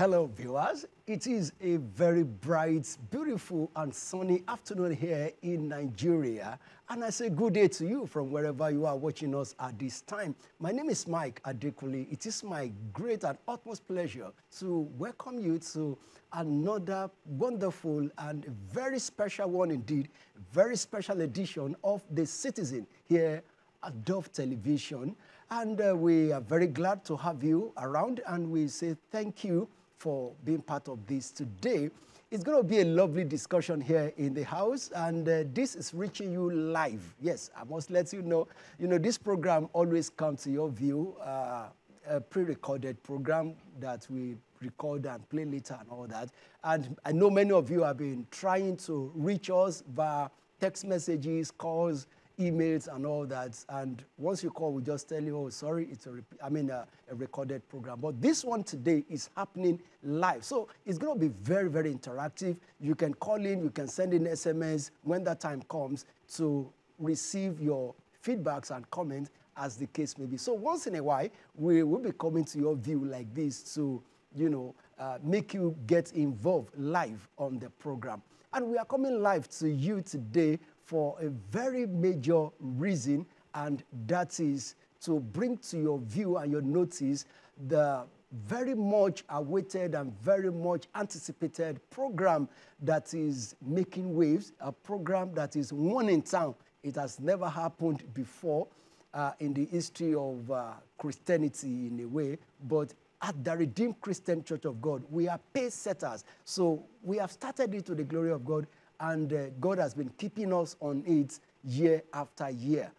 Hello, viewers. It is a very bright, beautiful, and sunny afternoon here in Nigeria. And I say good day to you from wherever you are watching us at this time. My name is Mike Adekunle. It is my great and utmost pleasure to welcome you to another wonderful and very special one indeed, very special edition of The Citizen here at Dove Television. And uh, we are very glad to have you around, and we say thank you for being part of this today. It's going to be a lovely discussion here in the house, and uh, this is reaching you live. Yes, I must let you know. You know, this program always comes to your view, uh, a pre-recorded program that we record and play later and all that. And I know many of you have been trying to reach us via text messages, calls, emails and all that. And once you call, we just tell you, oh, sorry, it's a, I mean, a, a, recorded program. But this one today is happening live. So it's going to be very, very interactive. You can call in, you can send in SMS when that time comes to receive your feedbacks and comments as the case may be. So once in a while, we will be coming to your view like this to, you know, uh, make you get involved live on the program. And we are coming live to you today for a very major reason, and that is to bring to your view and your notice the very much awaited and very much anticipated program that is making waves, a program that is one in town. It has never happened before uh, in the history of uh, Christianity in a way, but at the Redeemed Christian Church of God, we are pace setters. So we have started it to the glory of God and uh, God has been keeping us on it year after year.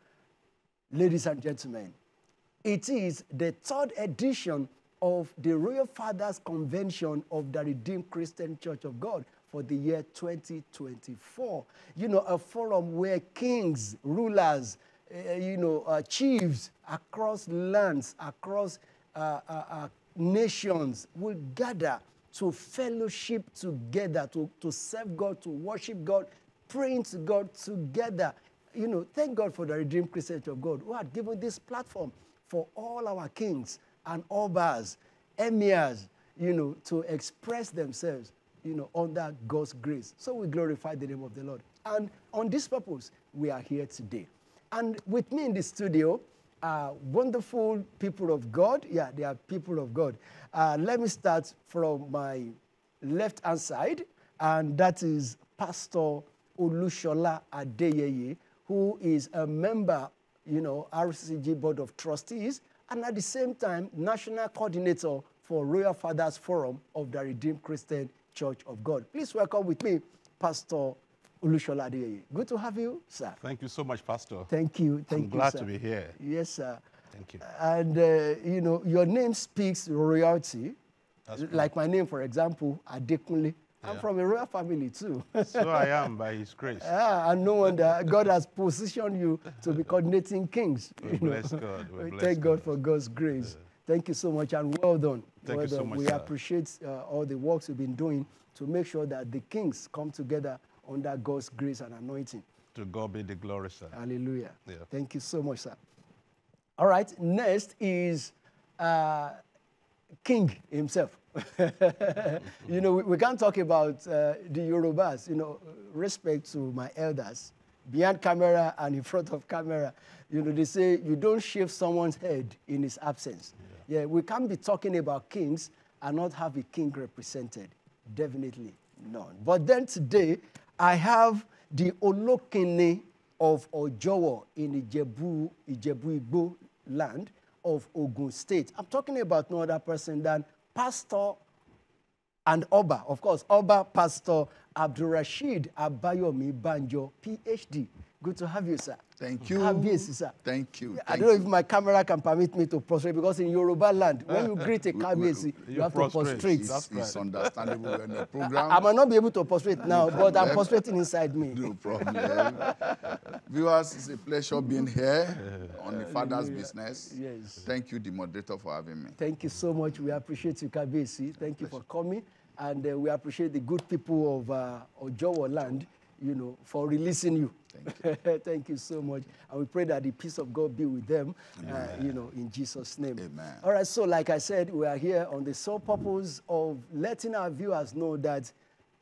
Ladies and gentlemen, it is the third edition of the Royal Fathers Convention of the Redeemed Christian Church of God for the year 2024. You know, a forum where kings, rulers, uh, you know, uh, chiefs across lands, across uh, uh, uh nations will gather to fellowship together, to, to serve God, to worship God, praying to God together. You know, thank God for the Redeemed Christian of God who had given this platform for all our kings and obas, emirs, you know, to express themselves, you know, under God's grace. So we glorify the name of the Lord. And on this purpose, we are here today. And with me in the studio are wonderful people of God. Yeah, they are people of God. Uh, let me start from my left hand side, and that is Pastor Olushola Adeyeye, who is a member, you know, RCCG Board of Trustees, and at the same time, National Coordinator for Royal Fathers Forum of the Redeemed Christian Church of God. Please welcome with me Pastor Olushola Adeyeye. Good to have you, sir. Thank you so much, Pastor. Thank you. Thank I'm you, glad sir. to be here. Yes, sir. Thank you. And, uh, you know, your name speaks royalty. That's like my name, for example, Adekunle. I'm Yeah. from a royal family, too. so I am by His grace. Ah, and no wonder God has positioned you to be coordinating kings. We you know. bless God. We bless thank God God. for God's grace. Thank you so much and well done. Thank well you so done. much, We sir. appreciate uh, all the works you've been doing to make sure that the kings come together under God's grace and anointing. To God be the glory, sir. Hallelujah. Yeah. Thank you so much, sir. All right, next is uh, King himself. you know, we, we can't talk about uh, the Yorubas, you know, respect to my elders, behind camera and in front of camera. You know, they say you don't shave someone's head in his absence. Yeah, we can't be talking about kings and not have a king represented. Definitely none. But then today, I have the Olokene of Ojowo in Ijebu, Ijebu Igbo land of Ogun State. I'm talking about no other person than Pastor and Oba, of course, Oba Pastor Abdurrashid Abayomi Banjo, PhD. Good to have you, sir. Thank you. Kábíyèsí, sir. Thank you. I Thank don't know you. if my camera can permit me to prostrate because in Yoruba land, when you greet a Kábíyèsí, you, you have to prostrate. prostrate. That's It's, it's understandable when the I, program. I might not be able to prostrate now, but I'm prostrating inside me. No problem. Viewers, it's a pleasure being here on the Father's Business. Yes. Thank you, the moderator, for having me. Thank you so much. We appreciate you, Kabesi. Thank you for coming. And uh, we appreciate the good people of uh, Ojowo land, you know, for releasing you. Thank you. Thank you so much. And we pray that the peace of God be with them, uh, you know, in Jesus' name. Amen. All right, so like I said, we are here on the sole purpose of letting our viewers know that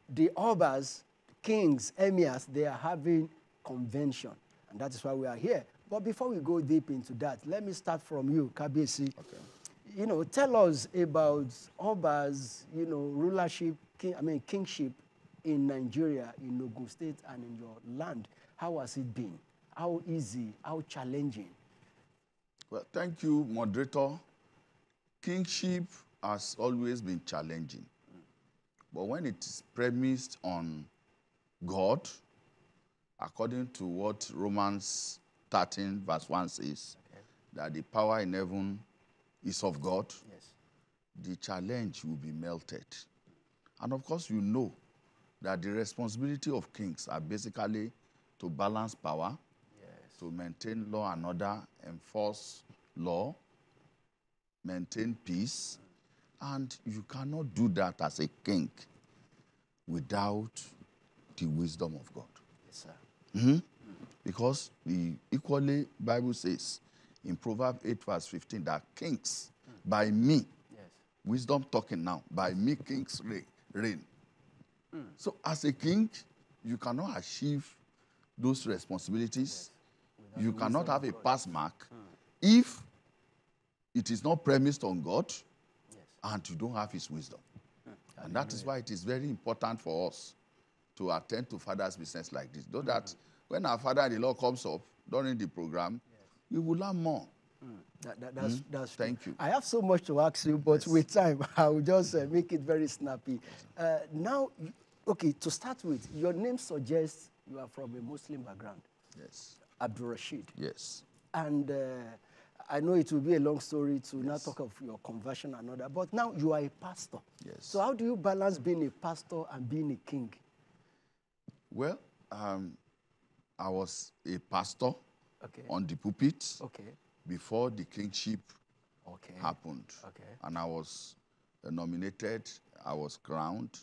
the Obas, kings, emirs, they are having convention. And that is why we are here. But before we go deep into that, let me start from you, Kabiyesi. Okay. You know, tell us about Obas, you know, rulership, king, I mean, kingship in Nigeria, in Ogun State, and in your land. How has it been? How easy? How challenging? Well, thank you, moderator. Kingship has always been challenging. But when it is premised on God, according to what Romans 13, verse 1 says, okay. that the power in heaven is of God, yes. the challenge will be melted. And of course, you know that the responsibility of kings are basically to balance power, yes. to maintain law and order, enforce law, maintain peace. And you cannot do that as a king without the wisdom of God. Yes, sir. Mm-hmm. Because the equally Bible says in Proverbs 8, verse 15, that kings mm. by me, yes. wisdom talking now, by me kings reign. reign. Mm. So as a king, you cannot achieve those responsibilities. Yes. You cannot have a pass mark mm. if it is not premised on God yes. and you don't have his wisdom. Mm. And that is why it is very important for us to attend to father's business like this. Though that when our father-in-law comes up during the program, yes. we will learn more. Mm. That, that, that's, mm. that's Thank you. I have so much to ask you, but yes. with time, I will just uh, make it very snappy. Uh, now, okay, to start with, your name suggests you are from a Muslim background. Yes. Abdul Rashid. Yes. And uh, I know it will be a long story to yes. now talk of your conversion and all that, but now you are a pastor. Yes. So how do you balance being a pastor and being a king? Well, um, I was a pastor okay. on the pulpit okay. Before the kingship okay. happened. Okay. And I was uh, nominated, I was crowned,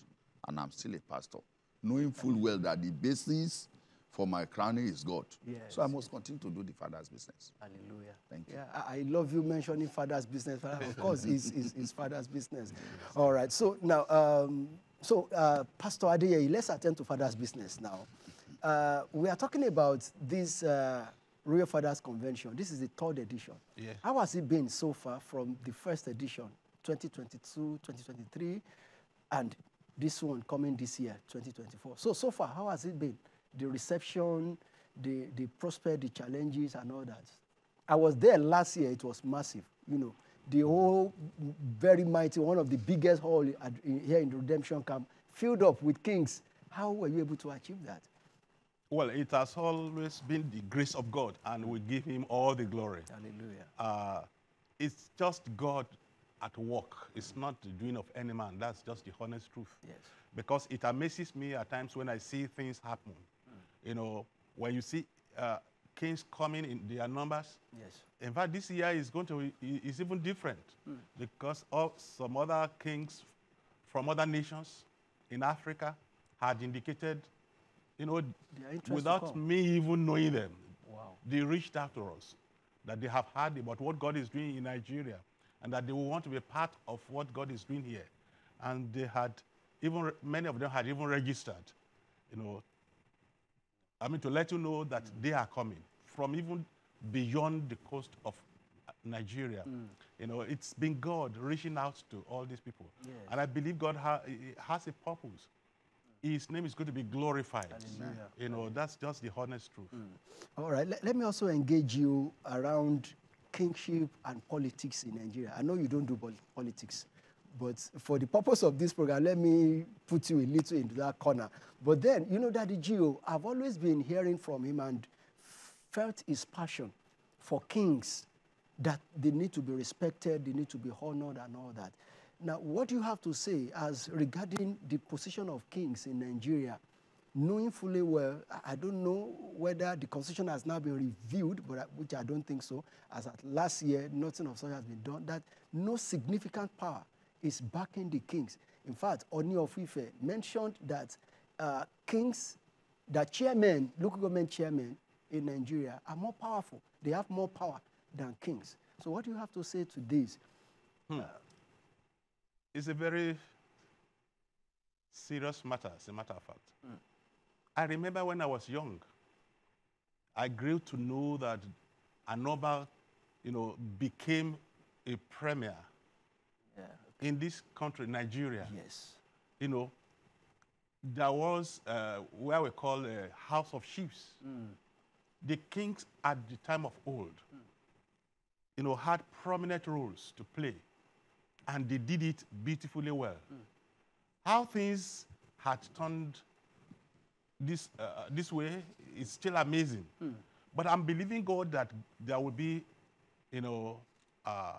and I'm still a pastor, knowing full well that the basis for my crowning is God. Yes. So I must continue to do the Father's business. Hallelujah. Thank you. Yeah, I, I love you mentioning Father's business. Of course, it's, it's, it's Father's business. All right. So now, um, so uh, Pastor Adeyeye, let's attend to Father's business now. Uh, we are talking about this uh, Royal Fathers Convention. This is the third edition. Yeah. How has it been so far from the first edition, 2022, 2023, and this one coming this year, 2024? So, so far, how has it been? The reception, the, the prospect, the challenges, and all that. I was there last year. It was massive, you know. The whole very mighty, one of the biggest hall at, in, here in the Redemption Camp, filled up with kings. How were you able to achieve that? Well, it has always been the grace of God, and we give him all the glory. Hallelujah. Uh, it's just God at work. It's not the doing of any man. That's just the honest truth. Yes. Because it amazes me at times when I see things happen. Mm. You know, when you see uh, kings coming in their numbers. Yes. In fact, this year is going to is even different mm. because of some other kings from other nations in Africa had indicated you know, without me even knowing them, wow. they reached out to us that they have heard about what God is doing in Nigeria and that they will want to be a part of what God is doing here. And they had even, many of them had even registered, you know, I mean, to let you know that mm. they are coming from even beyond the coast of Nigeria. Mm. You know, it's been God reaching out to all these people. Yes. And I believe God ha has a purpose his name is going to be glorified. Hallelujah. You know, that's just the honest truth. Mm. All right, let, let, me also engage you around kingship and politics in Nigeria. I know you don't do politics, but for the purpose of this program, let me put you a little into that corner. But then, you know, Daddy G.O., I've always been hearing from him and felt his passion for kings, that they need to be respected, they need to be honored and all that. Now, what do you have to say as regarding the position of kings in Nigeria, knowing fully well, I don't know whether the constitution has now been reviewed, but which I don't think so, as at last year, nothing of such has been done, that no significant power is backing the kings. In fact, Oni of Ife mentioned that uh, kings that chairmen, local government chairmen in Nigeria are more powerful. They have more power than kings. So what do you have to say to this? It's a very serious matter, as a matter of fact. I remember when I was young, I grew to know that a noble, you know, became a premier Yeah. in this country, Nigeria. Yes. You know, there was uh, where we call a house of chiefs. The kings at the time of old, you know, had prominent roles to play, and they did it beautifully well. How things had turned this uh, uh this way is still amazing, hmm. but I'm believing God that there will be, you know, uh,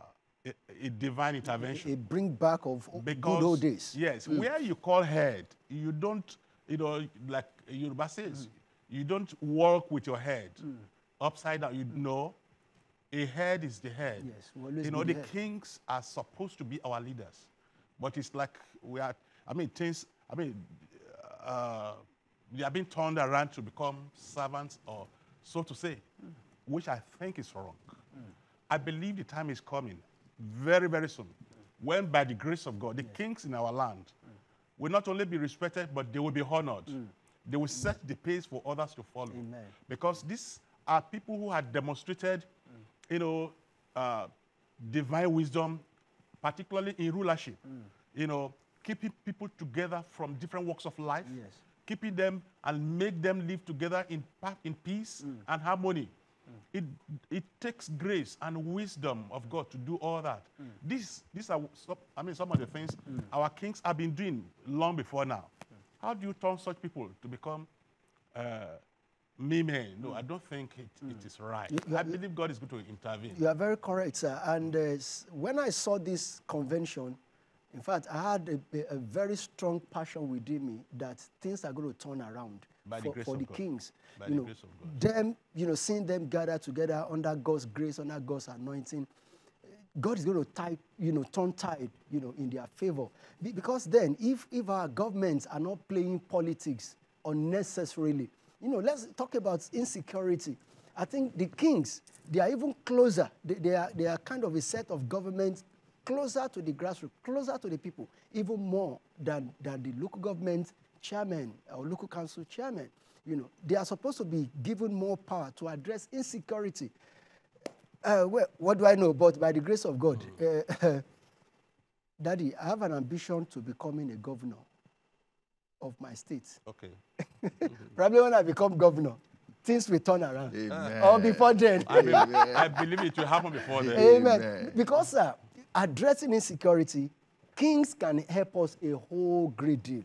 a, a divine intervention. A bring back of because good old days. yes hmm. where you call head you don't you know like yoruba says hmm. you don't walk with your head upside down. You know a head is the head. Yes, always you know the the kings are supposed to be our leaders but it's like we are i mean things i mean uh, they are being turned around to become servants or so to say which i think is wrong. Hmm. I believe the time is coming very, very soon when, by the grace of God, the kings in our land will not only be respected, but they will be honored. Hmm. They will set hmm. the pace for others to follow. Amen. Because these are people who had demonstrated, you know, uh, divine wisdom, particularly in rulership. Mm. You know, keeping people together from different walks of life, Yes. keeping them and make them live together in, in peace mm. and harmony. Mm. It, it takes grace and wisdom of God to do all that. This, these are, some, I mean, some of the things our kings have been doing long before now. How do you turn such people to become uh, me men? No, I don't think it, it is right. You- I believe God is going to intervene. You are very correct, sir. And uh, when I saw this convention, in fact, I had a, a, very strong passion within me that things are going to turn around By the for, grace for the kings. By you the know, grace of God. them, you know, seeing them gather together under God's grace, under God's anointing, God is going to tide, you know, turn tide, you know, in their favor. Be- Because then, if if our governments are not playing politics unnecessarily, you know, let's talk about insecurity. I think the kings, they are even closer. They, they are they are kind of a set of governments closer to the grassroots, closer to the people, even more than than the local government chairman or local council chairman. You know, they are supposed to be given more power to address insecurity. Uh, well, what do I know? But by the grace of God, uh, Daddy, I have an ambition to becoming a governor of my state. Okay. Probably when I become governor, things will turn around. Amen. Or before then. I, be- I believe it will happen before then. Amen. Amen. Because uh, addressing insecurity, kings can help us a whole great deal.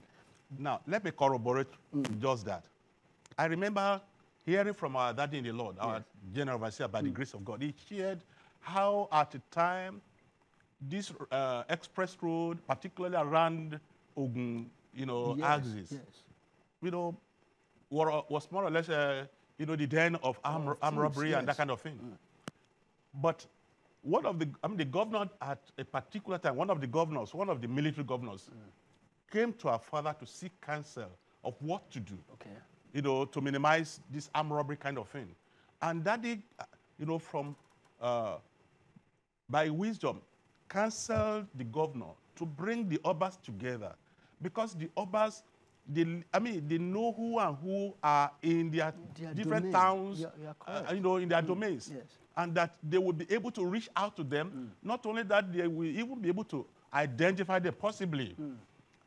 Now, let me corroborate just that. I remember hearing from our daddy in the Lord, our general overseer, by the grace of God. He shared how, at the time, this uh, express road, particularly around Ogun, you know, Yes, axis, yes. You know, were, was more or less, uh, you know, the den of arm, Of arm robbery and that kind of thing. But one of the, I mean, the governor at a particular time, one of the governors, one of the military governors, came to our father to seek counsel of what to do, Okay. you know, to minimize this arm robbery kind of thing. And daddy, uh, you know, from, uh, by wisdom, counseled the governor to bring the obas together because the obas, they, I mean, they know who and who are in their, Their different domain. towns, you are uh, you know, in their domains. yes. And that they will be able to reach out to them. Not only that, they will even be able to identify them possibly.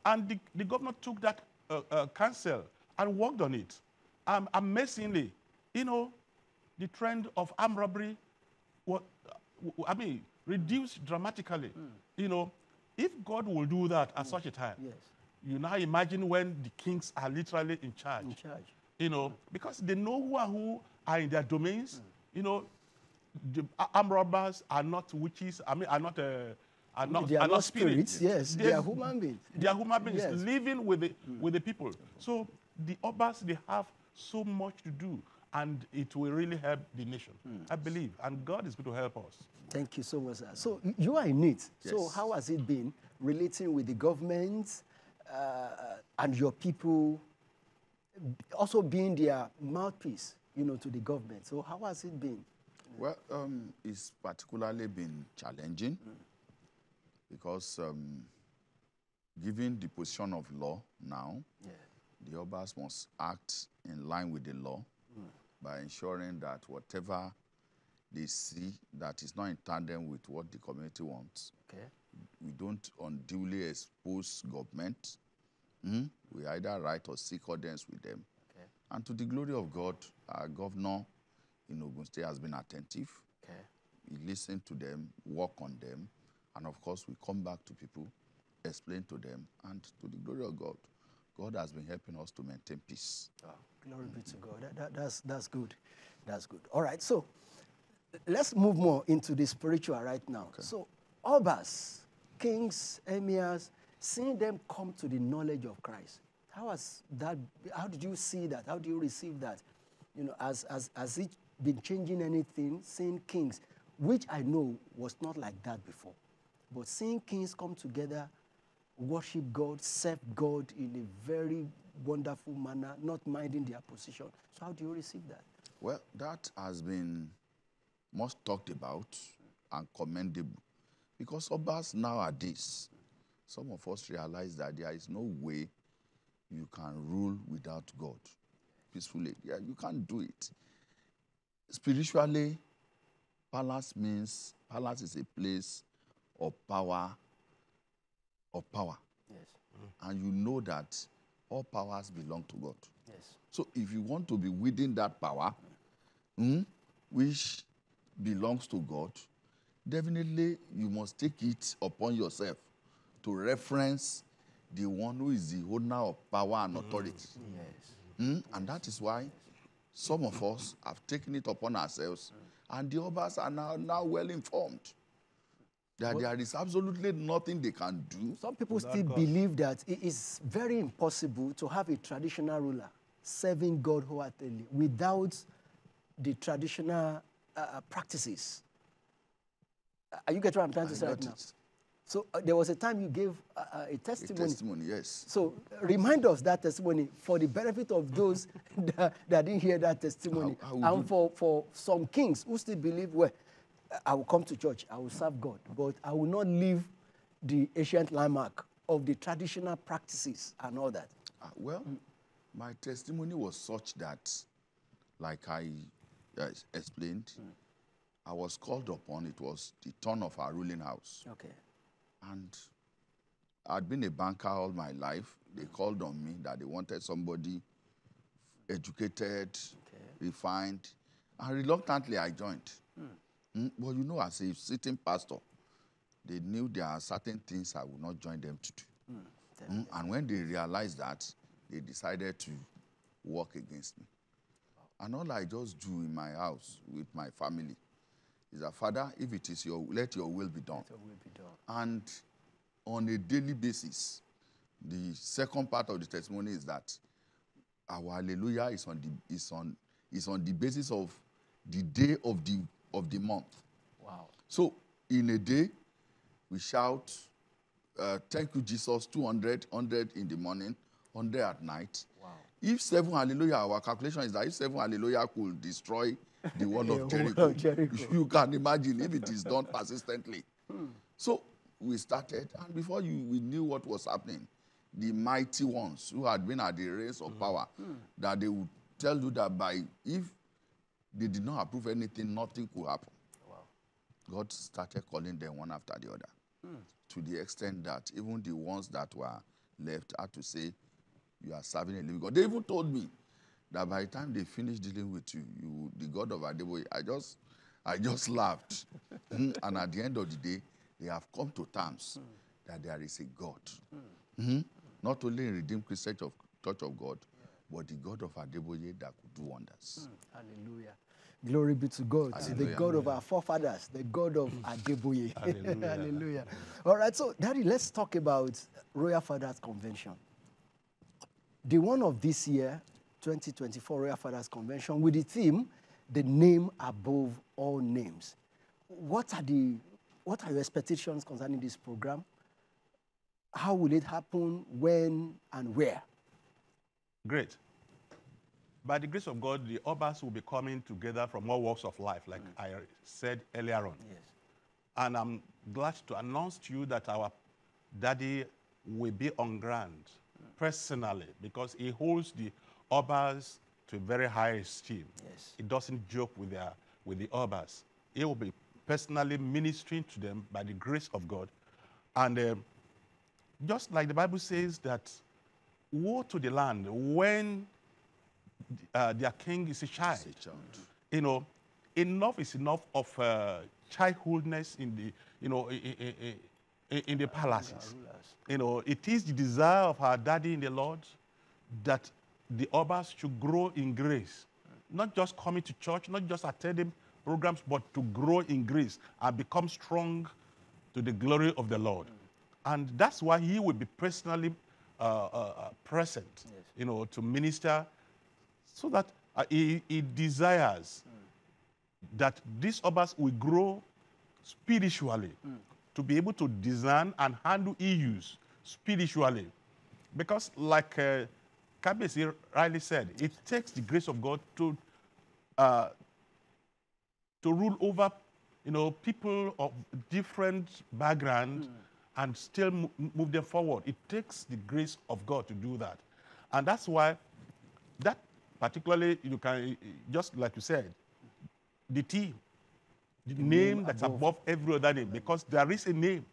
And the, the governor took that uh, uh, counsel and worked on it. Um, amazingly, you know, the trend of armed robbery, wa- w- I mean, reduced dramatically. You know, if God will do that at such a time, Yes. You now imagine when the kings are literally in charge In charge. you know, because they know who and who are in their domains. Mm. You know, the armed robbers are not witches. I mean, are not. Uh, are not, They are not spirits. spirits, yes, they are human beings. They are human beings Yes. living with the mm. with the people. So the obas they have so much to do, and it will really help the nation. Mm. I believe, and God is going to help us. Thank you so much, sir. So you are in it. So how has it been relating with the government uh, and your people? also being their mouthpiece, you know, to the government. So how has it been? Well, um, it's particularly been challenging because um, given the position of law now, Yeah. the Obas must act in line with the law by ensuring that whatever they see that is not in tandem with what the community wants, Okay. We don't unduly expose government. Mm? We either write or seek audience with them. Okay. And to the glory of God, our governor in Ogun State has been attentive. Okay. We listen to them, work on them, and of course, we come back to people, explain to them, and to the glory of God, God has been helping us to maintain peace. Oh, glory be to God. That, that- that's, that's good. That's good. All right. So let's move more into the spiritual right now. So, Obas, kings, emirs, seeing them come to the knowledge of Christ. How has that, how did you see that? How do you receive that? You know, as, as, has it been changing anything, seeing kings, which I know was not like that before. But seeing kings come together, worship God, serve God in a very wonderful manner, not minding their position. So, how do you receive that? Well, that has been much talked about and commendable because Obas nowadays, some of us realize that there is no way you can rule without God peacefully. Yeah, you can't do it. Spiritually, palace means palace is a place of power, of power, Yes, and you know that all powers belong to God. yes, So if you want to be within that power, mm, which belongs to God, definitely you must take it upon yourself to reference the one who is the owner of power and authority. yes. Mm, And that is why some of us have taken it upon ourselves, and the others are now, now well informed that there is absolutely nothing they can do. Some people still God. believe that it is very impossible to have a traditional ruler serving God wholeheartedly without the traditional uh, practices. Are you getting what I'm trying to I say right got now? So uh, there was a time you gave uh, uh, a A testimony. testimony, yes. So remind us that testimony for the benefit of those that, that didn't hear that testimony, I- I and for, for some kings who still believe, well, I will come to church, I will serve God, but I will not leave the ancient landmark of the traditional practices and all that. Ah, well, my testimony was such that, like I uh, explained, I was called upon. It was the turn of our ruling house. Okay. And I'd been a banker all my life. They called on me that they wanted somebody educated, refined, and reluctantly I joined. Mm, But you know, as a sitting pastor, they knew there are certain things I would not join them to do. Mm, And when they realized that, they decided to work against me. And all I just do in my house with my family is that, Father, if it is your, let your will be done. So will be done. And on a daily basis, the second part of the testimony is that our hallelujah is on the is on is on the basis of the day of the of the month. Wow. So in a day, we shout, uh, "Thank you, Jesus!" 200, 100 in the morning, 100 at night. Wow. If seven hallelujah, our calculation is that if seven hallelujah could destroy the wall The wall of of Jericho, Jericho. you can imagine if it is done persistently. So we started, and before you we knew what was happening, the mighty ones who had been at the race of hmm. power, hmm. that they would tell you that by if they did not approve anything, nothing could happen. Wow. God started calling them one after the other, hmm. to the extent that even the ones that were left had to say, "You are serving a living God." They even told me that by the time they finish dealing with you, you the God of Adeboye, I just, I just laughed, Mm, and at the end of the day, they have come to terms that there is a God, Mhm. not only in Redeemed Christian Church of, Church of God, but the God of Adeboye that could do wonders. Hallelujah. Glory be to God, the Hallelujah. God of our forefathers, the God of Adeboye. Hallelujah. Hallelujah. All right, so Daddy, let's talk about Royal Fathers Convention. The one of this year, 2024 Royal Fathers Convention, with the theme, the name above all names. What are the what are your expectations concerning this program? How will it happen? When and where? Great. by the grace of God, the Obas will be coming together from all walks of life, like mm. I said earlier on. Yes. And I'm glad to announce to you that our daddy will be on ground mm. personally because he holds the Obas to a very high esteem. Yes. He doesn't joke with, their, with the Obas. He will be personally ministering to them by the grace of God. And um, just like the Bible says that woe to the land when uh, their king is a child. Say, child. You know, enough is enough of uh, childhoodness in the, you know, in, in, in, in the palaces. You know, it is the desire of our daddy in the Lord that the Obas should grow in grace. Not just coming to church, not just attending programs, but to grow in grace and become strong to the glory of the Lord. And that's why he will be personally uh, uh, uh, present, you know, to minister so that uh, he, he desires that these Obas will grow spiritually to be able to discern and handle issues spiritually. Because, like uh, Kabiyesi rightly said, it takes the grace of God to, uh, to rule over you know, people of different background hmm. and still mo- move them forward. It takes the grace of God to do that. And that's why that particularly you can just like you said, the T, the, name, that's above. every other name, because there is a name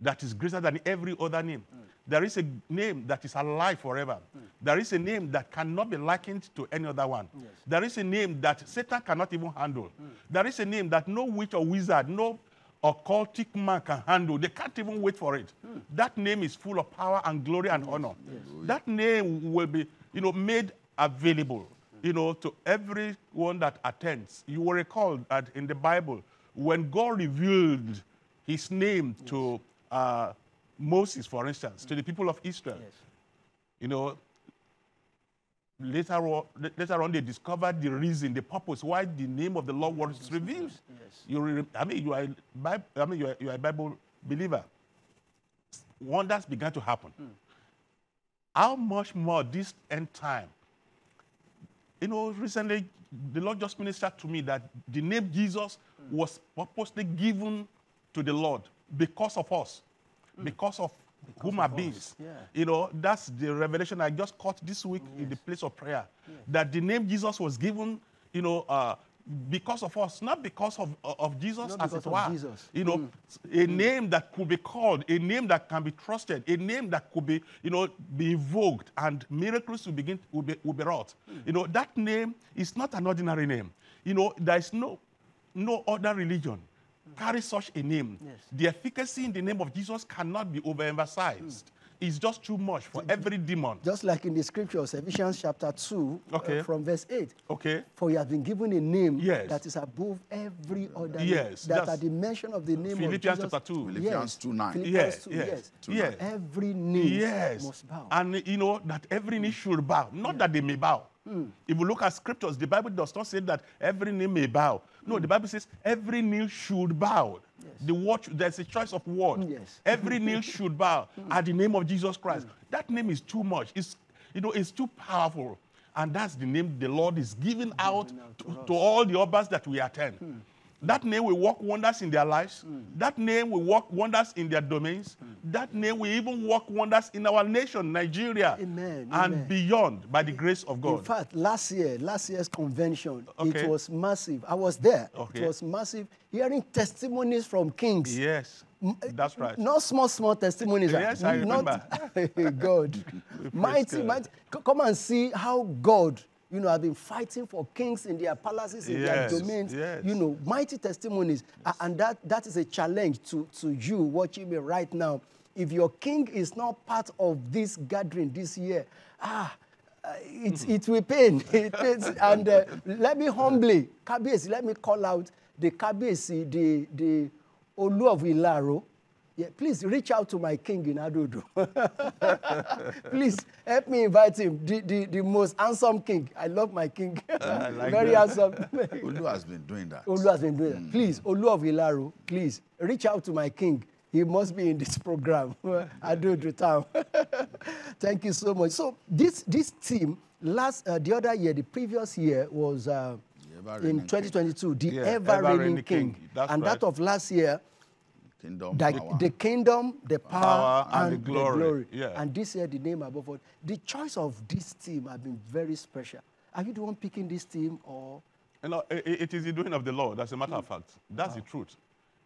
that is greater than every other name. Hmm. There is a name that is alive forever. Hmm. There is a name that cannot be likened to any other one. There is a name that Satan cannot even handle. There is a name that no witch or wizard, no occultic man can handle. They can't even wait for it. That name is full of power and glory and honor. That name will be, you know, made available, you know, to everyone that attends. You will recall that in the Bible, when God revealed his name to uh, Moses, for instance, to the people of Israel, Yes. you know, later on, later on they discovered the reason, the purpose why the name of the Lord was revealed. Yes. You, re- I mean, you are, a I mean, you are, you are a Bible believer. Wonders began to happen. Hmm. How much more this end time? You know, recently the Lord just ministered to me that the name Jesus hmm. was purposely given to the Lord because of us, hmm. because of human of beings. yeah. You know, that's the revelation I just caught this week in the place of prayer. That the name Jesus was given, you know, uh, because of us, not because of, uh, of Jesus Not as it were. Jesus. You know, mm. a mm. name that could be called, a name that can be trusted, a name that could be, you know, be invoked, and miracles will begin will be, will be wrought. Mm. You know, that name is not an ordinary name. You know, there is no no other religion Mm. carries such a name. Yes. The efficacy in the name of Jesus cannot be overemphasized. Mm. It's just too much for every demon. Just like in the scriptures, Ephesians chapter 2, uh, from verse 8. Okay? For you have been given a name Yes. that is above every other name. Yes, That that's at the mention of the name Philippians of Jesus. chapter 2. Philippians 2 9. Philippians Yes, 2, yes, yes. two yes. Every knee Yes. must bow. And you know that every knee should bow, not that they may bow. Hmm. If you look at scriptures, the Bible does not say that every knee may bow. No, the Bible says every knee should bow. The word, there's a choice of word. Yes. Every knee should bow at the name of Jesus Christ. That name is too much. It's, you know, it's too powerful. And that's the name the Lord is giving out to, to all the others that we attend. That name will work wonders in their lives. Hmm. That name will work wonders in their domains. Hmm. That name will even work wonders in our nation, Nigeria, Amen, and amen. beyond by the grace of God. In fact, last year, last year's convention, Okay. it was massive. I was there. Okay. It was massive. Hearing testimonies from kings. yes, eh, that's right. Not small, small testimonies. Yes, I Not, God. mighty, God. mighty. Come and see how God, you know, have been fighting for kings in their palaces, in Yes, their domains. yes. You know, mighty testimonies. A- And that, that is a challenge to, to you watching me right now. If your king is not part of this gathering this year, ah, uh, it, it will pain. It pains. And uh, let me humbly, Kabiyesi, let me call out the Kabiyesi, the, the Olu of Ilaro. Yeah, please reach out to my king in Adodo. please help me invite him, the, the, the most handsome king. I love my king. I like Very that. handsome. Olu has been doing that. Olu has been doing that. Please, Olu of Ilaro, please reach out to my king. He must be in this program. Adodo town. Thank you so much. So this this team last uh, the other year, the previous year was uh, in ever-reigning 2022, the Yeah, ever reigning ever-reigning king, king. That's and that right. of last year, Kingdom the, power. the kingdom, the power, Power and, and the glory. Yeah. And this year, the name above all. The choice of this team have been very special. Are you the one picking this team, or You know, i- i- it is the doing of the Lord, as a matter of fact. That's the ah. truth.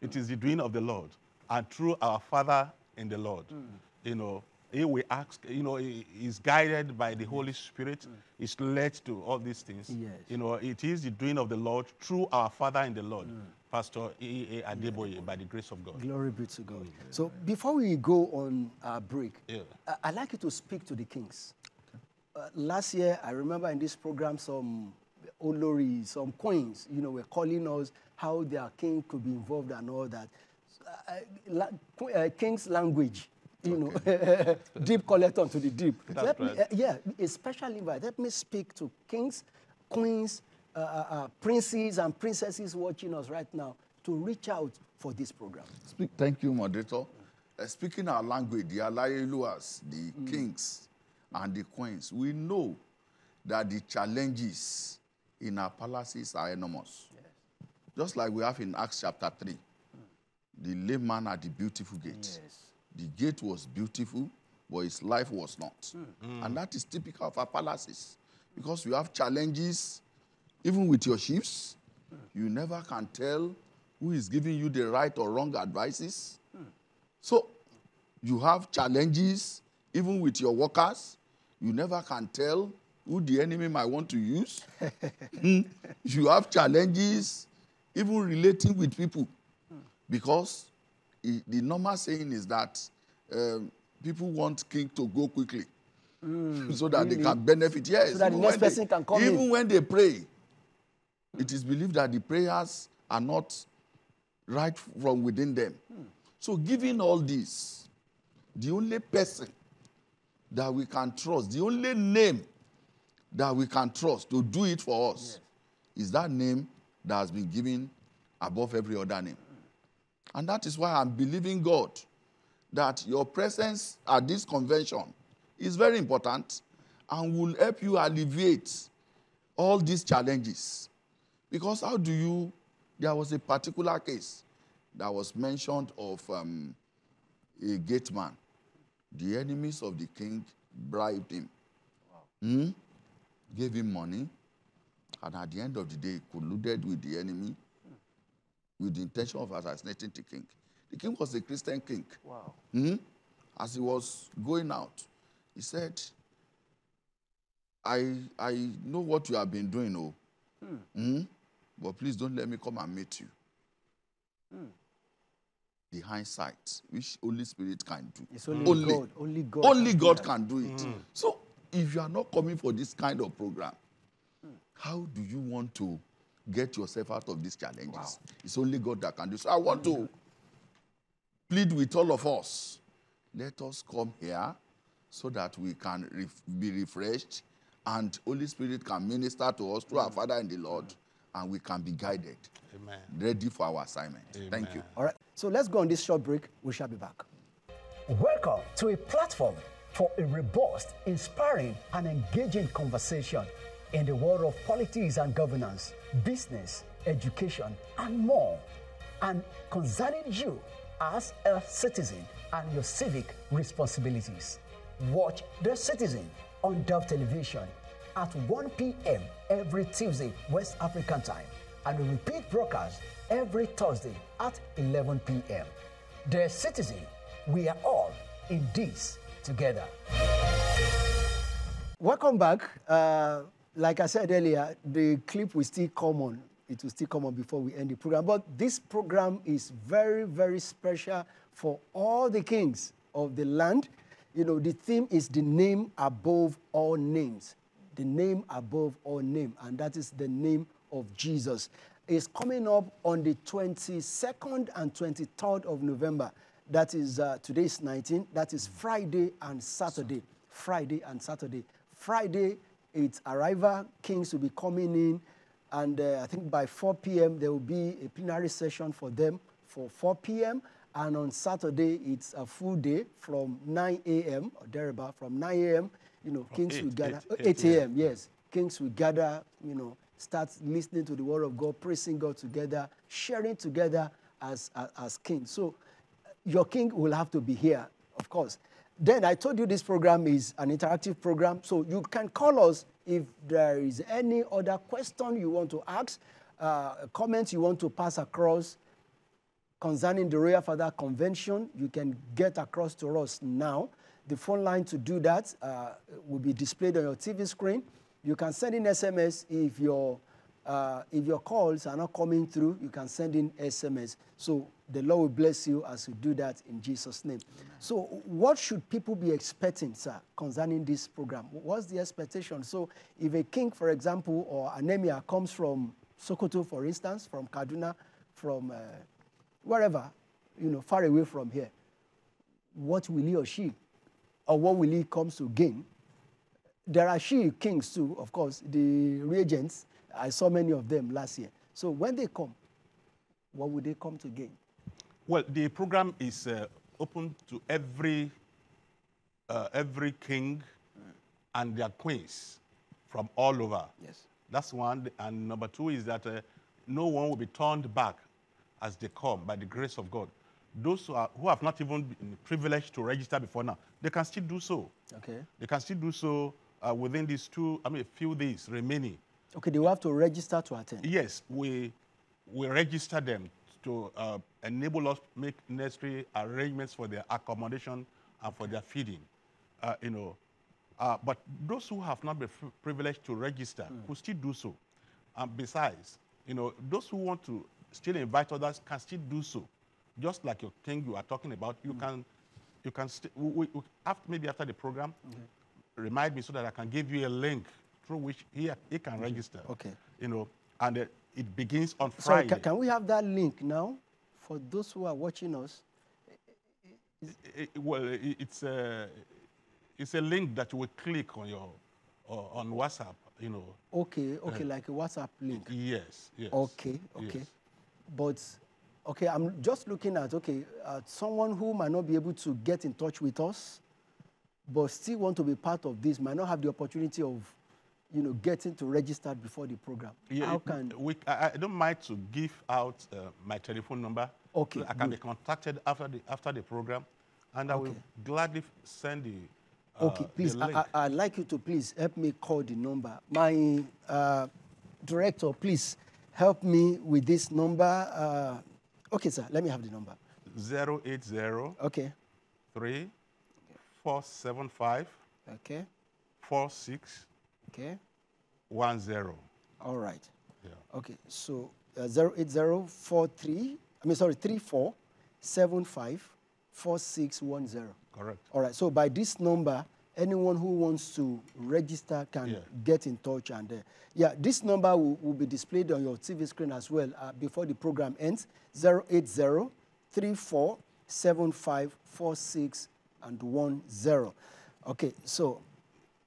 It is the doing of the Lord. And through our Father in the Lord, hmm. you know, he will ask, you know, he is guided by the Holy Spirit, hmm. is led to all these things. Yes. You know, it is the doing of the Lord through our Father in the Lord, hmm. Pastor E. A. Adeboye, by the grace of God. glory be to God? So before we go on our break, Yeah. I, I'd like you to speak to the kings. Uh, last year, I remember in this program, some Olori, some queens, you know, were calling us how their king could be involved and all that. Uh, la, uh, king's language, you know, deep collector to the deep. That's Let me, uh, yeah, a special invite. Let me speak to kings, queens, uh, uh, uh, princes, and princesses watching us right now to reach out for this program. Speak, thank you, moderator. Uh, speaking our language, the Alayeluas, the Mm. kings and the queens, we know that the challenges in our palaces are enormous. Just like we have in Acts chapter 3, the lame man at the beautiful gate. Yes. The gate was beautiful, but his life was not. And that is typical of our palaces. Because you have challenges, even with your chiefs, you never can tell who is giving you the right or wrong advices. So you have challenges, even with your workers. You never can tell who the enemy might want to use. Hmm. you have challenges, even relating with people. Because i- the normal saying is that um, people want king to go quickly so that they really? can benefit. Yes. So that the next when they- person can come Even in. when they pray, it is believed that the prayers are not right from within them. So, given all this, the only person that we can trust, the only name that we can trust to do it for us is that name that has been given above every other name. And that is why I'm believing God that your presence at this convention is very important and will help you alleviate all these challenges. Because how do you, there was a particular case that was mentioned of um, a gate man. The enemies of the king bribed him, Hmm? gave him money, and at the end of the day, colluded with the enemy with the intention of assassinating the king. The king was a Christian king. Wow. Hmm? As he was going out, he said, I, I know what you have been doing, oh. Hmm? But please don't let me come and meet you. Hmm. The hindsight, which Holy Spirit can do. It's only, Only. God. Only God. Only can do God that. can do it. Hmm. So if you are not coming for this kind of program, how do you want to get yourself out of these challenges? It's only God that can do. So I want to plead with all of us. Let us come here so that we can ref- be refreshed and Holy Spirit can minister to us through our hmm. Father in the Lord and we can be guided, Amen. ready for our assignment. Thank you. All right. So let's go on this short break. We shall be back. Welcome to a platform for a robust, inspiring, and engaging conversation in the world of politics and governance, business, education, and more. And concerning you as a citizen and your civic responsibilities. Watch The Citizen on Dove Television at 1 p.m. every Tuesday, West African time, and a repeat broadcast every Thursday at 11 p.m. Dear Citizen, we are all in this together. Welcome back. Uh, like I said earlier, the clip will still come on. It will still come on before we end the program. But this program is very, very special for all the kings of the land. You know, the theme is the name above all names. The name above all name, and that is the name of Jesus. It's coming up on the 22nd and 23rd of November. That is uh, today is 19. That is Friday and Saturday. Friday and Saturday. Friday, it's arrival. Kings will be coming in, and uh, I think by 4 p.m. there will be a plenary session for them for 4 p.m. And on Saturday, it's a full day from 9 a.m. or thereabout. From 9 a.m., you know, kings 8, will gather. 8, 8 a.m. Yes, kings will gather. You know, start listening to the word of God, praising God together, sharing together as as, as kings. So, your king will have to be here, of course. Then I told you this program is an interactive program, so you can call us if there is any other question you want to ask, uh, comments you want to pass across concerning the Royal Father Convention, you can get across to us now. The phone line to do that uh, will be displayed on your TV screen. You can send in SMS if your uh, if your calls are not coming through. You can send in SMS. So the Lord will bless you as you do that in Jesus' name. So, what should people be expecting, sir, concerning this program? What's the expectation? So, if a king, for example, or an emir comes from Sokoto, for instance, from Kaduna, from uh, wherever, you know, far away from here, what will he or she, or what will he comes to gain? There are she kings too, of course, the regents. I saw many of them last year. So when they come, what would they come to gain? Well, the program is uh, open to every uh, every king and their queens from all over. Yes. That's one. And number two is that uh, no one will be turned back as they come by the grace of God. Those who, are, who have not even been privileged to register before now, they can still do so. Okay. They can still do so uh, within these two, I mean, a few days remaining. Okay, they will have to register to attend. Yes, we, we register them to uh, enable us to make necessary arrangements for their accommodation and for their feeding. Uh, you know, uh, but those who have not been privileged to register could still do so. And besides, you know, those who want to still invite others can still do so. Just like your thing you are talking about, you mm. can, you can st- we, we, after, maybe after the program, mm-hmm. remind me so that I can give you a link through which he, he can mm-hmm. register. Okay. You know, and uh, it begins on Sorry, Friday. can, can we have that link now for those who are watching us? I- I- well, i- it's a, it's a link that you will click on your or on WhatsApp. You know. Okay, okay, like a WhatsApp link. Yes. Yes. Okay, okay. yes. But, okay, I'm just looking at, okay, at someone who might not be able to get in touch with us, but still want to be part of this, might not have the opportunity of, you know, getting to register before the program. Yeah, How can, we, I, I don't mind to give out uh, my telephone number. Okay, so I can be contacted after the after the program, and I will Okay. gladly f- send the. Uh, Okay, please, I. I, I'd like you to please help me call the number. My uh, director, please help me with this number. Okay, sir, let me have the number. Zero eight zero Okay, three four seven five okay, four six okay. one zero. All right. Yeah. Okay, so uh, 08043, I mean, sorry, 34754610. Correct. All right, so by this number, anyone who wants to register can Yeah. get in touch. And uh, yeah, this number will, will be displayed on your TV screen as well uh, before the program ends 080 347546 and 10. Okay, so,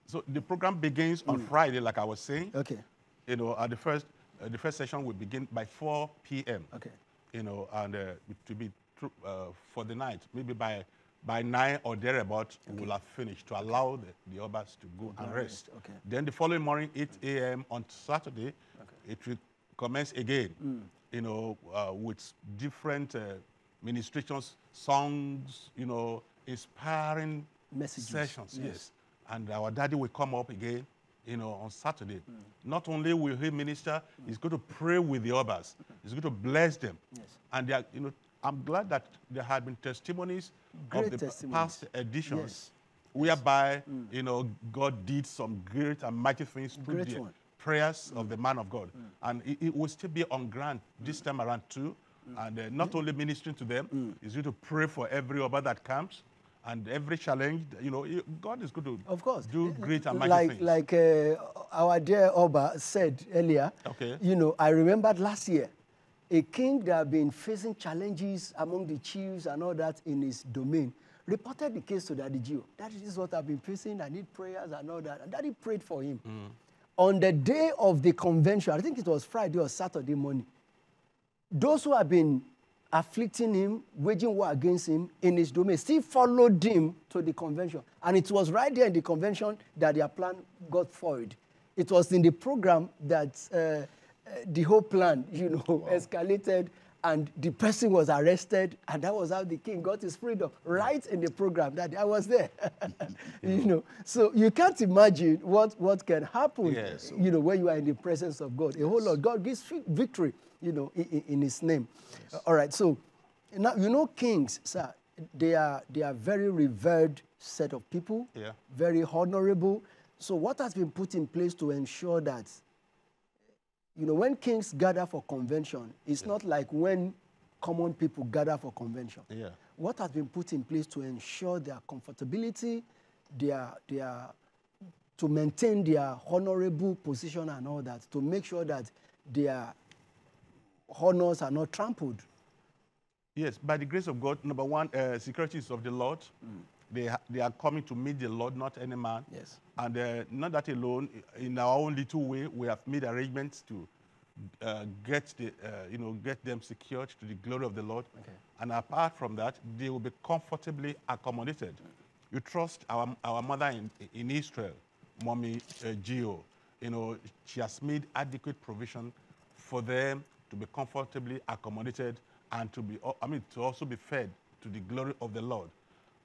So the program begins Mm. on Friday, like I was saying. okay, You know, at the first, uh, the first session will begin by 4 p.m. okay, You know, and uh, to be through, uh, for the night, maybe by by nine or thereabout, we will have finished to allow the, the others to go and rest. okay. Then the following morning, 8 a.m. on Saturday, it will commence again. Mm. You know, uh, with different uh, ministrations, songs, you know, inspiring Messages, sessions. yes. Yes. And our daddy will come up again, you know, on Saturday. Mm. Not only will he minister, he's going to pray with the others. He's going to bless them. Yes. And they are, you know, I'm glad that there have been testimonies Great of the testimonies. past editions, Yes. whereby mm. you know God did some great and mighty things through Great the one. prayers of the mm. man of God, mm. and it, it will still be on grant this time around too. And uh, not only ministering to them, he's going to pray for every over that comes. And every challenge, you know, God is going to Of course. do eh, eh, great and mighty like, things. Like uh, our dear Oba said earlier, Okay. you know, I remembered last year, a king that had been facing challenges among the chiefs and all that in his domain reported the case to Daddy G.O. That is what I've been facing. I need prayers and all that. And Daddy prayed for him. Mm. On the day of the convention, I think it was Friday or Saturday morning, those who have been afflicting him, waging war against him in his domain, still followed him to the convention. And it was right there in the convention that their plan got foiled. It was in the program that uh, Uh, the whole plan, you know, escalated and the person was arrested and that was how the king got his freedom right in the program that i was there. You know so you can't imagine what what can happen Yes. you know when you are in the presence of god. A whole lot. God gives victory you know in, in- his name. Uh, All right so now you know kings sir they are they are very revered set of people. Yeah. very honorable. So what has been put in place to ensure that you know, when kings gather for convention, it's not like when common people gather for convention. Yeah. What has been put in place to ensure their comfortability, their, their, to maintain their honorable position and all that, to make sure that their honors are not trampled. Yes, by the grace of God, number one, uh, security is of the Lord. They, they are coming to meet the Lord, not any man. Yes. And uh, not that alone, in our own little way, we have made arrangements to uh, get, the, uh, you know, get them secured to the glory of the Lord. Okay. And apart from that, they will be comfortably accommodated. You trust our, our mother in, in Israel, Mommy uh, G.O. You know, she has made adequate provision for them to be comfortably accommodated and to be, I mean, to also be fed to the glory of the Lord.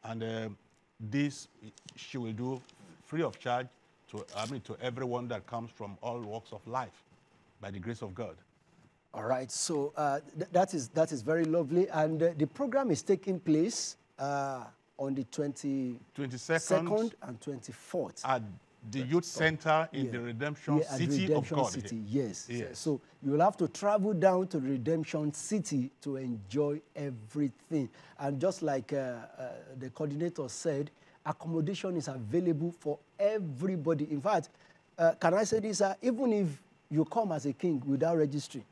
And um this she will do free of charge to, I mean, to everyone that comes from all walks of life by the grace of God. All right, so uh, th- that, is, that is very lovely. And uh, the program is taking place uh, on the 22nd 22nd and 24th. at the youth center in Yeah. the redemption Yeah, city Redemption of God. City, yes. Yes. So you'll have to travel down to Redemption City to enjoy everything. And just like uh, uh, the coordinator said, accommodation is available for everybody. In fact, uh, can I say this? Uh, even if you come as a king without registry,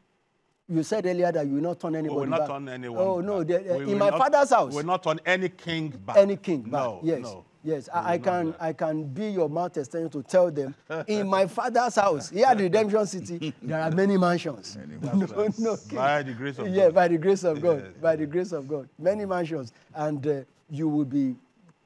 you said earlier that you will not turn We anybody will not back. turn anyone. Oh no! uh, in my not- father's house, We will not turn any king back. any king back. No, yes, no. Yes. I, I will not do can. I can be your mouth extension to tell them. in my father's house, here at Redemption City, there are many mansions. That's no, no, king. By the grace of yeah, God. by the grace of God. Yes, by the grace of God, many mansions, and uh, you will be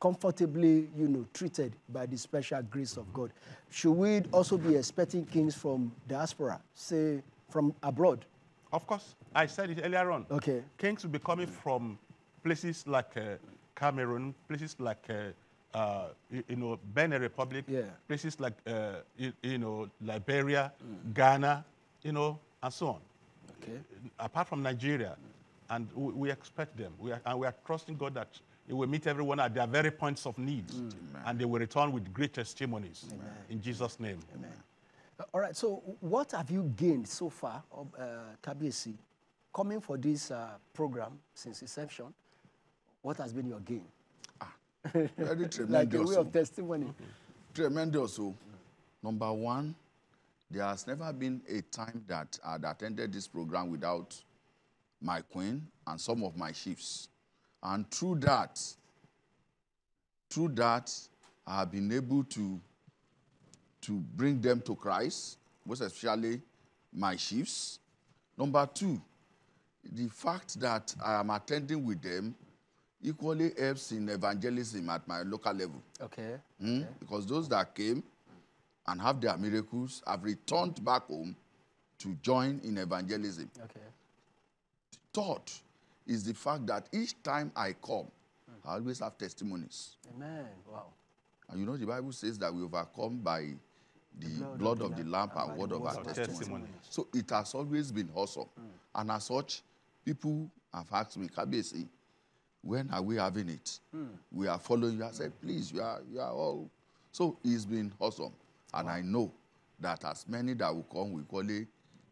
comfortably, you know, treated by the special grace of God. Should we also be expecting kings from diaspora, say from abroad? Of course, I said it earlier on. Okay. Kings will be coming from places like uh, Cameroon, places like, uh, uh, you, you know, Benin Republic, Yeah. places like, uh, you, you know, Liberia, Ghana, you know, and so on. Okay. Apart from Nigeria, and we, we expect them. We are, and we are trusting God that He will meet everyone at their very points of need, and they will return with great testimonies. In Jesus' name. Amen. Uh, All right, so what have you gained so far, uh, Kabiyesi, coming for this uh, program since inception? What has been your gain? Very Like a tremendous. way of testimony. Tremendous. Number one, there has never been a time that I had attended this program without my queen and some of my chiefs. And through that, through that, I have been able to, to bring them to Christ, most especially my chiefs. Number two, the fact that I am attending with them equally helps in evangelism at my local level. Okay. Hmm? Because those that came and have their miracles have returned back home to join in evangelism. Okay. Third is the fact that each time I come, I always have testimonies. Amen. Wow. And you know, the Bible says that we overcome by the, blood, of the Lamb and, by word of our testimony. testimony. So it has always been awesome. And as such, people have asked me, Kabiyesi, when are we having it? We are following you. I said, please, you are, you are all. So it's been awesome. And I know that as many that will come will equally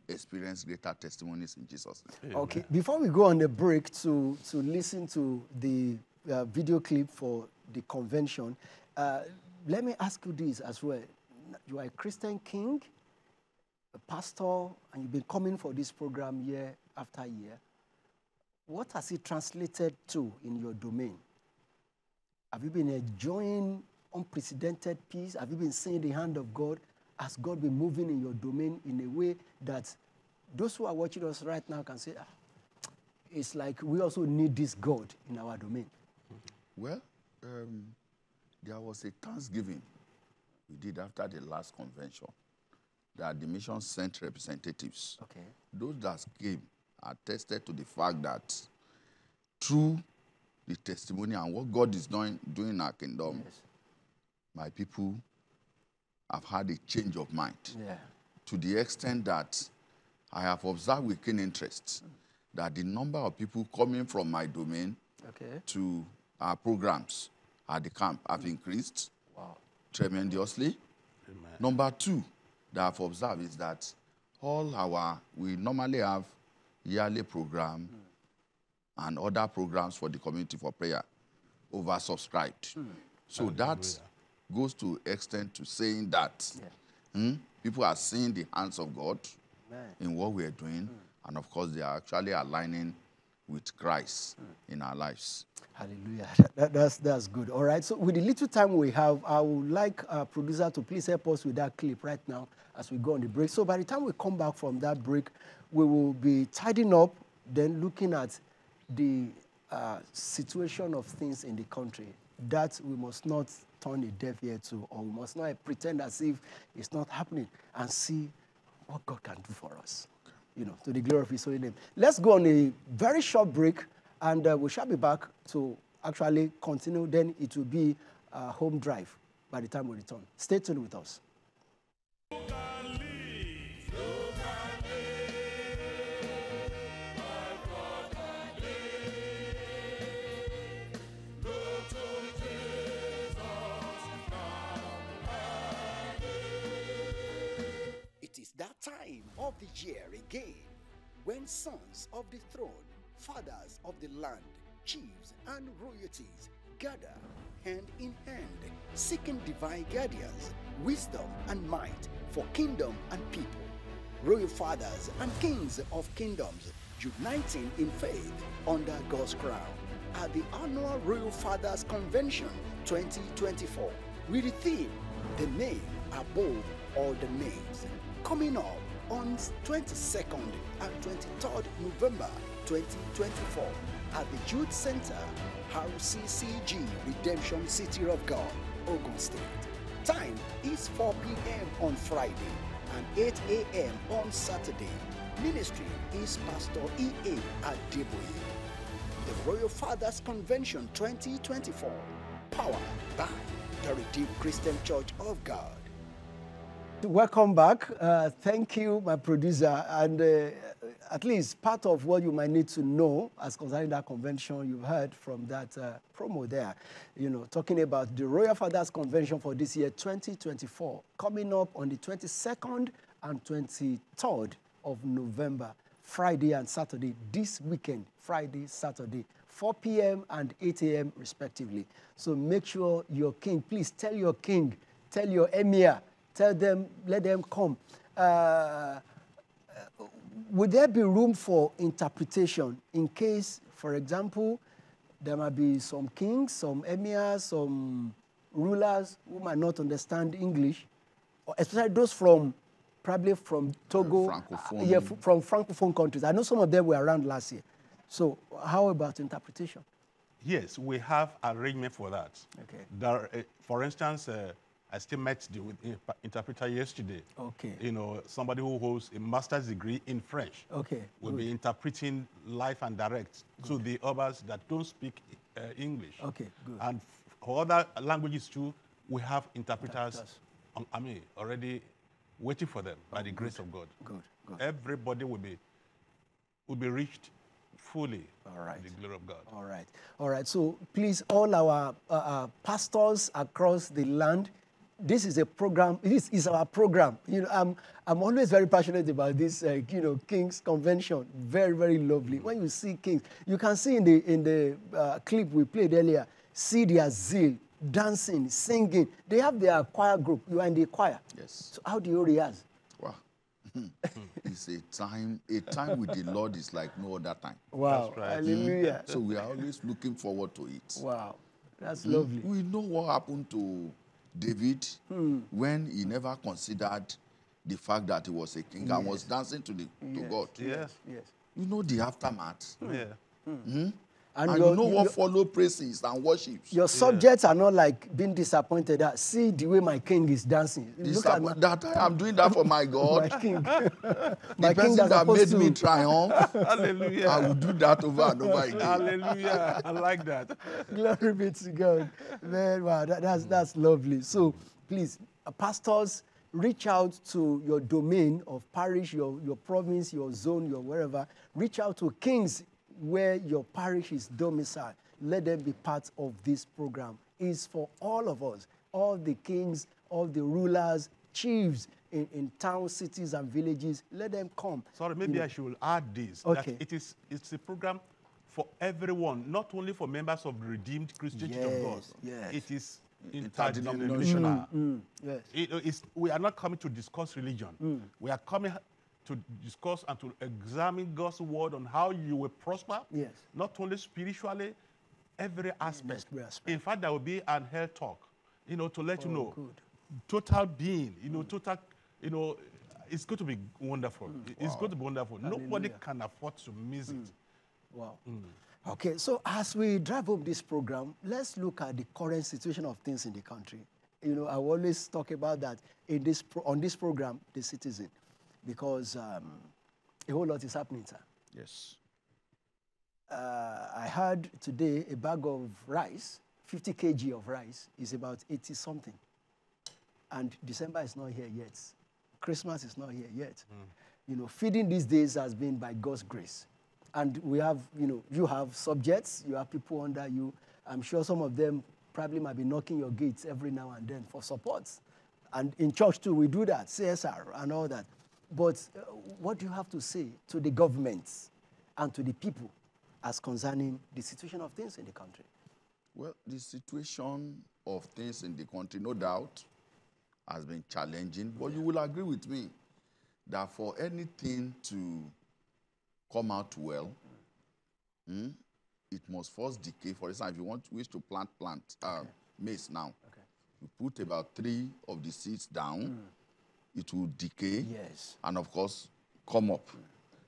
experience greater testimonies in Jesus' name. Okay. Before we go on the break to, to listen to the uh, video clip for the convention, uh, let me ask you this as well. You are a Christian king, a pastor, and you've been coming for this program year after year. What has it translated to in your domain? Have you been enjoying unprecedented peace? Have you been seeing the hand of God? Has God been moving in your domain in a way that those who are watching us right now can say, ah, it's like we also need this God in our domain. Well, um, there was a Thanksgiving we did after the last convention that the mission sent representatives. Okay. Those that came attested to the fact that through the testimony and what God is doing, doing in our kingdom, Yes. my people have had a change of mind Yeah. to the extent that I have observed with keen interest that the number of people coming from my domain Okay. to our programs at the camp have increased Wow. tremendously. Amen. Number two that I've observed is that all our, we normally have yearly program and other programs for the community for prayer oversubscribed. Hmm. So that goes to extent to saying that Yeah. hmm, people are seeing the hands of God in what we are doing, hmm. and of course, they are actually aligning with Christ hmm. in our lives. Hallelujah. That, that's, that's good. All right. So, with the little time we have, I would like our producer to please help us with that clip right now as we go on the break. So, by the time we come back from that break, we will be tidying up, then looking at the uh, situation of things in the country. That we must not turn a deaf ear to, or we must not pretend as if it's not happening and see what God can do for us. You know, to the glory of His holy name. Let's go on a very short break, and uh, we shall be back to actually continue. Then it will be a home drive by the time we return. Stay tuned with us. Again when sons of the throne, fathers of the land, chiefs, and royalties gather hand in hand, seeking divine guidance, wisdom, and might for kingdom and people. Royal fathers and kings of kingdoms uniting in faith under God's crown at the annual Royal Fathers Convention 2024 with the theme The Name Above All the Names coming up on 22nd and 23rd November 2024 at the Youth Center, RCCG Redemption City of God, Ogun State. Time is 4 p.m. on Friday and 8 a.m. on Saturday. Ministry is Pastor E.A. Adeboye. The Royal Fathers Convention 2024, powered by the Redeemed Christian Church of God. Welcome back. Uh, thank you, my producer. And uh, at least part of what you might need to know as concerning that convention, you've heard from that uh, promo there. You know, talking about the Royal Fathers Convention for this year, 2024, coming up on the 22nd and 23rd of November, Friday and Saturday, this weekend, Friday, Saturday, 4 p.m. and 8 a.m. respectively. So make sure your king, please tell your king, tell your emir, tell them, let them come. Uh, would there be room for interpretation in case, for example, there might be some kings, some emirs, some rulers who might not understand English, or especially those from probably from Togo, uh, yeah, from francophone countries. I know some of them were around last year. So how about interpretation? Yes, we have arrangement for that. Okay. There, uh, for instance, uh, I still met the interpreter yesterday. Okay. You know, somebody who holds a master's degree in French. Okay, Will good. be interpreting live and direct to the others that don't speak uh, English. Okay, good. And for other languages too, we have interpreters. Um, I mean, already waiting for them by the grace of God. Good, good. Everybody will be will be reached fully. All right. The glory of God. All right. All right. So please, all our uh, uh, pastors across the land, this is a program. This is our program. You know, I'm, I'm always very passionate about this, uh, you know, King's Convention. Very, very lovely. When you see Kings, you can see in the, in the uh, clip we played earlier, see their zeal, dancing, singing. They have their choir group. You are in the choir. Yes. So how do you rehearse? Wow. it's a time, a time with the Lord is like no other time. Wow. right. Hallelujah. So we are always looking forward to it. Wow. That's lovely. We know what happened to David hmm. when he never considered the fact that he was a king and was dancing to, the, to God. Yes. Yes. you know the aftermath. Yeah. And, your, you know what follow praises and worships. Your subjects are not like being disappointed. That see the way my king is dancing. This Look at my, that I am doing that for my my God. king. the my king person that's that made supposed me triumph, Hallelujah. I will do that over and over again. Hallelujah. I like that. Glory be to God. Man, wow, that, that's that's lovely. So please, uh, pastors, reach out to your domain of parish, your your province, your zone, your wherever. Reach out to kings where your parish is domiciled. Let them be part of this program. It's for all of us, all the kings, all the rulers, chiefs in, in towns, cities, and villages. Let them come. Sorry, maybe I should add this. Okay. That it is it's a program for everyone, not only for members of the Redeemed Christian Church of God. Yes, yes. It is Interdenominational. interdenominational. Mm, yes. It- we are not coming to discuss religion. Mm. We are coming to discuss and to examine God's word on how you will prosper. Yes. Not only spiritually, every aspect. every aspect. In fact, there will be an health talk, you know, to let you know. Oh, good. Total being, you know, total, you know, it's going to be wonderful. It's going to be wonderful. Nobody Mm. Hallelujah. Mm. can afford to miss it. Wow. Okay, so as we drive up this program, let's look at the current situation of things in the country. You know, I always talk about that in this pro- on this program, The Citizen, because um, a whole lot is happening, sir. Yes. Uh, I heard today a bag of rice, 50 kg of rice, is about 80 something. And December is not here yet. Christmas is not here yet. You know, feeding these days has been by God's grace. And we have, you know, you have subjects, you have people under you. I'm sure some of them probably might be knocking your gates every now and then for support. And in church too, we do that, CSR and all that. But uh, what do you have to say to the governments and to the people as concerning the situation of things in the country? Well, the situation of things in the country, no doubt, has been challenging. But you will agree with me that for anything to come out well, hmm, it must first decay. For example, if you want wish to plant plant uh, maize now, Okay. you put about three of the seeds down, it will decay, Yes. and of course, come up.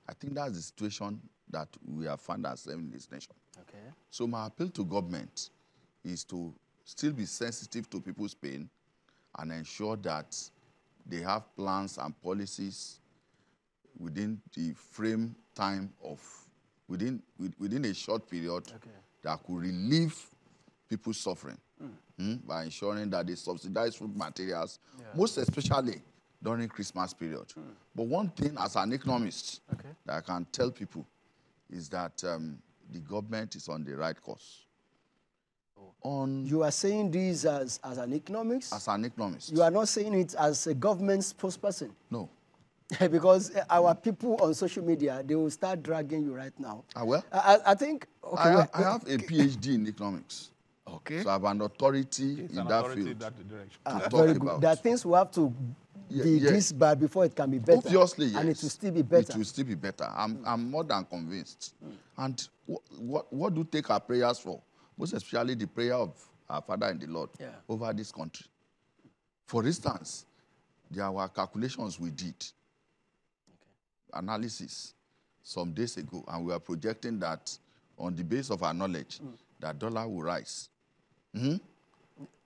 I think that's the situation that we have found ourselves in this nation. Okay. So my appeal to government is to still be sensitive to people's pain and ensure that they have plans and policies within the frame time of within within a short period Okay. that could relieve people's suffering mm, by ensuring that they subsidize food materials, most especially during Christmas period. But one thing as an economist Okay. that I can tell people is that um, the government is on the right course. On You are saying this as, as an economics? as an economist, you are not saying it as a government spokesperson. no. because uh, our people on social media, they will start dragging you right now. Ah, well, I, I- I think, okay, I, wait, I have a PhD in economics, okay. so I have an authority It's in an that authority field. that direction. Ah, talk very good. about. There are things we have to Yeah, be yeah. this bad before it can be better. Obviously, yes. And it will still be better. It will still be better. I'm, I'm more than convinced. And what, what, what do you take our prayers for? Most especially the prayer of our Father in the Lord Yeah. over this country. For instance, there were calculations we did, analysis some days ago, and we are projecting that on the base of our knowledge, that dollar will rise. Mhm.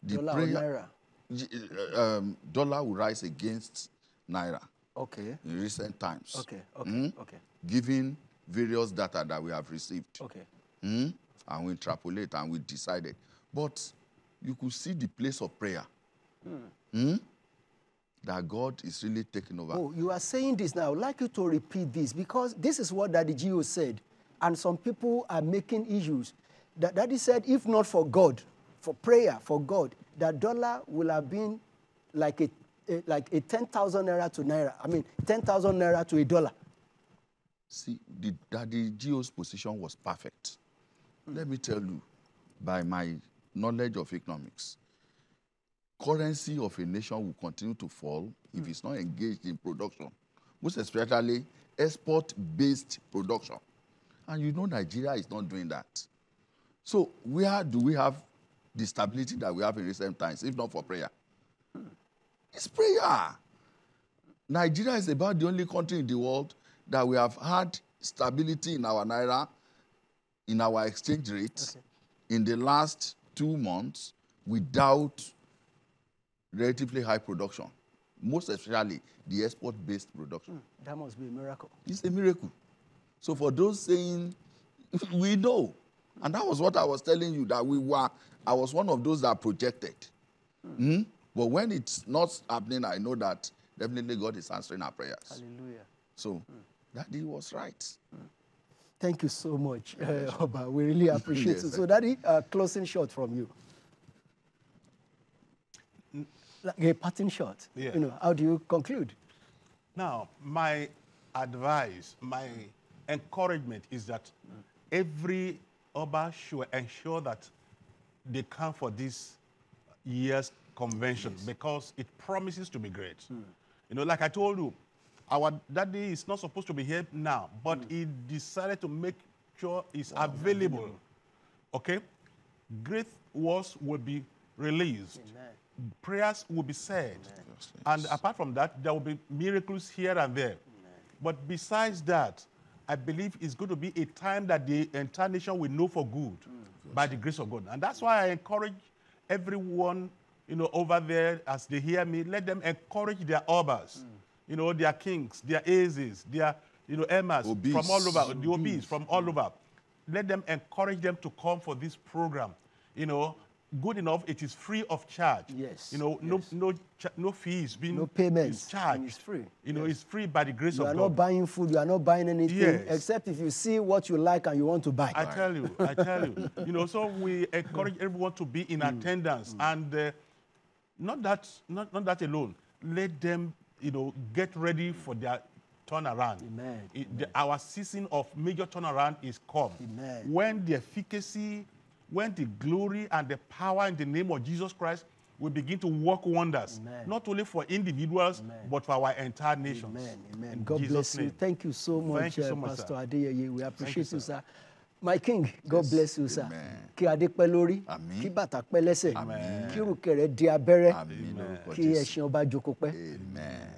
The Dollar or naira. Uh, um, dollar will rise against naira Okay. in recent times. Okay. Okay. Mhm. Okay. Given various data that we have received. Okay. Mhm. And we interpolate and we decided. But you could see the place of prayer. Mhm. That God is really taking over. Oh, you are saying this now. I would like you to repeat this because this is what Daddy Gio said. And some people are making issues. That Daddy said, if not for God, for prayer, for God, that dollar will have been like a, a like a 10,000 naira to naira. I mean, 10,000 naira to a dollar. See, the, Daddy Geo's position was perfect. Let me tell you, by my knowledge of economics, currency of a nation will continue to fall if it's not engaged in production, most especially export-based production. And you know Nigeria is not doing that. So where do we have the stability that we have in recent times, if not for prayer? It's prayer. Nigeria is about the only country in the world that we have had stability in our naira, in our exchange rate in the last two months without relatively high production, most especially the export-based production. That must be a miracle. It's a miracle. So for those saying, we know. And that was what I was telling you that we were, I was one of those that projected. Hmm? But when it's not happening, I know that definitely God is answering our prayers. Hallelujah. So Daddy was right. Thank you so much, uh, Oba. We really appreciate Yes, it. So, thank Daddy, uh, closing shot from you. Like a parting shot. Yeah. You know, how do you conclude? Now, my advice, my encouragement is that every Oba should ensure that they come for this year's convention because it promises to be great. You know, like I told you, our daddy is not supposed to be here now, but he decided to make sure it's available. Okay? Great words will be released. Prayers will be said. And apart from that, there will be miracles here and there. But besides that, I believe it's going to be a time that the entire nation will know for good mm. by the grace of God. And that's why I encourage everyone, you know, over there as they hear me, let them encourage their obas, mm. you know, their kings, their Ezes, their, you know, emirs Obis. from all over, the obis from all mm. over. Let them encourage them to come for this program. You know, good enough, it is free of charge. Yes, You know, no, yes. no, no fees being No payments, charged. it's free. You know, it's free by the grace You of god you are not buying food, you are not buying anything, Yes. except if you see what you like and you want to buy. I tell you, I tell you. You know, so we encourage everyone to be in mm. attendance, mm. and uh, not that, not, not that alone. Let them, you know, get ready mm. for their turnaround. Amen. It- the- our season of major turnaround is come. Amen. When the efficacy, when the glory and the power in the name of Jesus Christ will begin to work wonders, Amen. not only for individuals, Amen. but for our entire nations. Amen. Amen. In God Jesus' bless you. Thank you so much, Thank you so uh, much, Pastor. Adeyeye. We appreciate you, sir. sir. My king, God bless you, sir. Amen. Kí adé pẹ́ lórí, Àmín. kí bàtà pẹ́ lẹ́sẹ̀, Àmín. kí rùkẹ̀rẹ̀ di abẹ́rẹ́, kí Jésù. ẹṣin ọba jókòó pẹ́. Amen.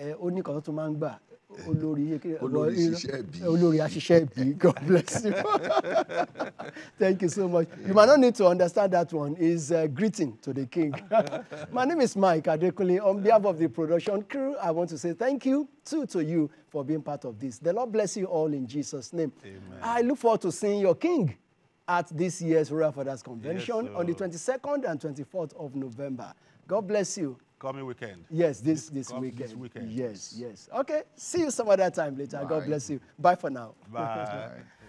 Ẹ, ó ní kan tó máa ń gbà olórí Olórí aṣiṣẹ́ ìbí God bless you. Thank you so much. You might not need to understand that one. Is uh, greeting to the king. My name is Mike Adekunle. On behalf of the production crew I want to say thank you too to you for being part of this. The Lord bless you all in Jesus name. Amen. I look forward to seeing your king at this year's Royal Fathers Convention on the sir. 22nd and 24th of November. God bless you Coming weekend. Yes, this This this weekend. this weekend. Yes, yes. Okay. See you some other time later. God bless you. Bye for now. Bye. Bye.